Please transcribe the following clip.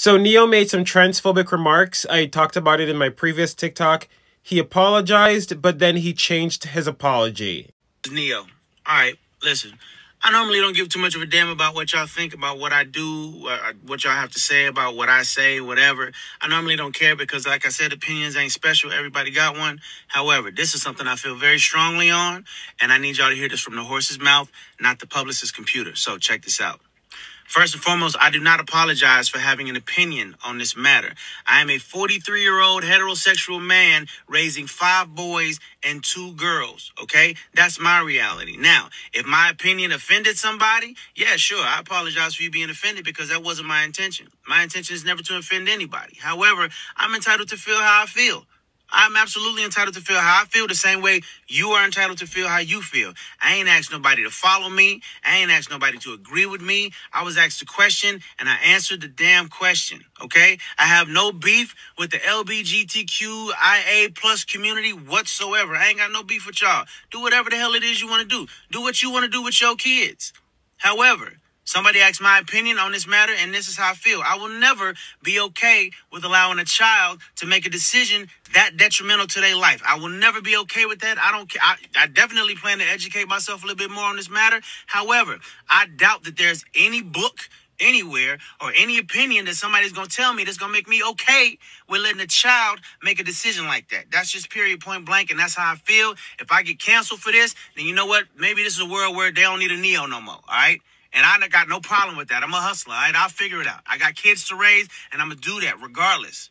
So Ne-Yo made some transphobic remarks. I talked about it in my previous TikTok. He apologized, but then he changed his apology. Ne-Yo, all right, listen. I normally don't give too much of a damn about what y'all think about what I do, uh, what y'all have to say about what I say, whatever. I normally don't care because, like I said, opinions ain't special. Everybody got one. However, this is something I feel very strongly on, and I need y'all to hear this from the horse's mouth, not the publicist's computer. So check this out. First and foremost, I do not apologize for having an opinion on this matter. I am a 43 year old heterosexual man raising five boys and two girls. Okay. That's my reality. Now, if my opinion offended somebody, yeah, sure. I apologize for you being offended because that wasn't my intention. My intention is never to offend anybody. However, I'm entitled to feel how I feel. I'm absolutely entitled to feel how I feel the same way you are entitled to feel how you feel. I ain't asked nobody to follow me. I ain't asked nobody to agree with me. I was asked a question and I answered the damn question. Okay. I have no beef with the LBGTQIA plus community whatsoever. I ain't got no beef with y'all. Do whatever the hell it is you want to do. Do what you want to do with your kids. However, Somebody asked my opinion on this matter, and this is how I feel. I will never be okay with allowing a child to make a decision that detrimental to their life. I will never be okay with that. I don't care. I, I definitely plan to educate myself a little bit more on this matter. However, I doubt that there's any book anywhere or any opinion that somebody's gonna tell me that's gonna make me okay with letting a child make a decision like that. That's just period point blank, and that's how I feel. If I get canceled for this, then you know what? Maybe this is a world where they don't need a Ne-Yo no more. All right. And I got no problem with that. I'm a hustler. Right? I'll figure it out. I got kids to raise, and I'm going to do that regardless.